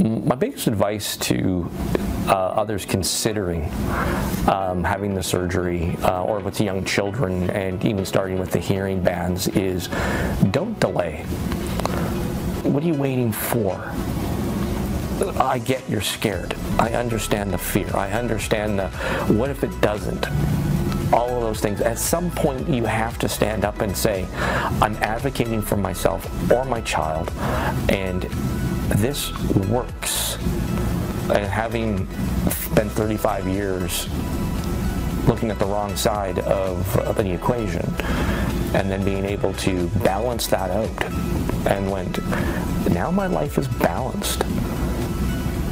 My biggest advice to uh, others considering um, having the surgery uh, or with young children and even starting with the hearing bands is don't delay. What are you waiting for? I get you're scared. I understand the fear. I understand the what if it doesn't? All of those things. At some point, you have to stand up and say, I'm advocating for myself or my child, and this works. And having spent 35 years looking at the wrong side of, of the equation, and then being able to balance that out, and went, now my life is balanced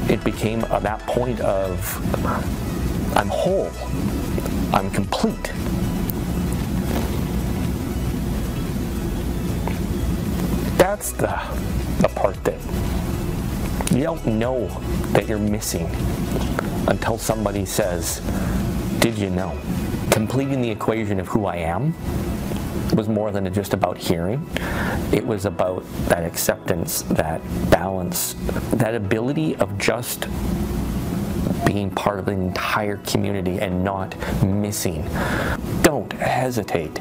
it became uh, that point of I'm whole, I'm complete. That's the, the part that you don't know that you're missing until somebody says, Did you know? Completing the equation of who I am was more than just about hearing. It was about that acceptance, that balance, that ability of just being part of the entire community and not missing. Don't hesitate.